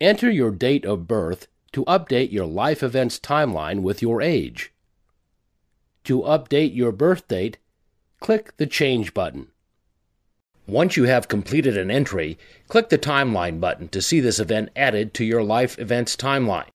Enter your date of birth to update your life events timeline with your age. To update your birth date, click the Change button. Once you have completed an entry, click the Timeline button to see this event added to your life events timeline.